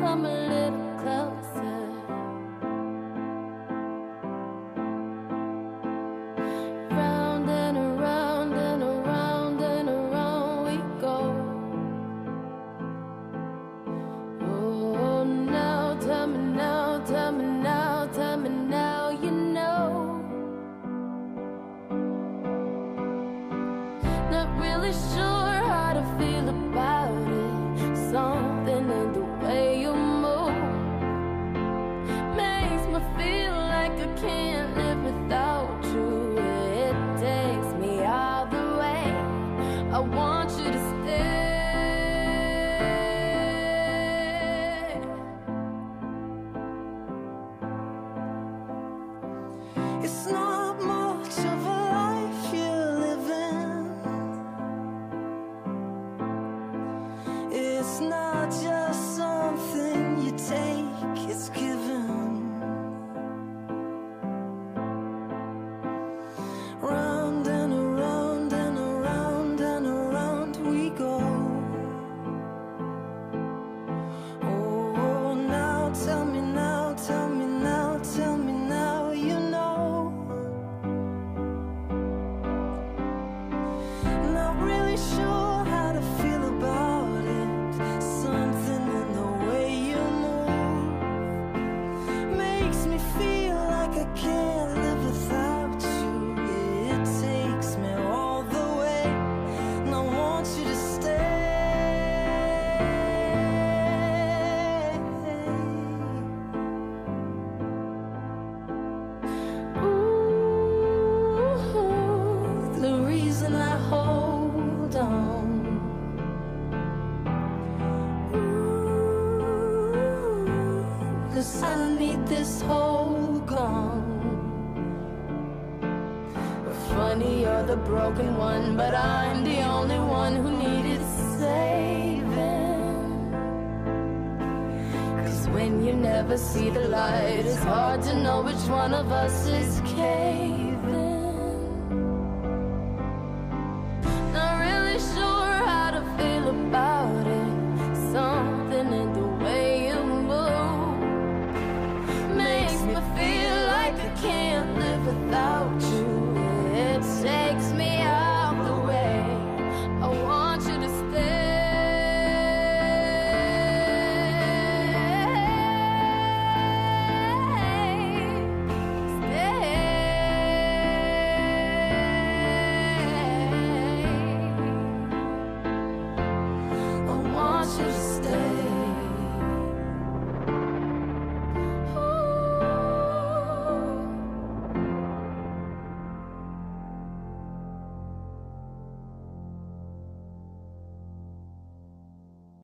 come a little closer. Round and around and around and around we go. Oh, now now, now, now, you know. Not really sure. I hold on. Ooh, Cause I need this hole gone. Funny, you're the broken one, but I'm the only one who needed saving. Cause when you never see the light, it's hard to know which one of us is caving.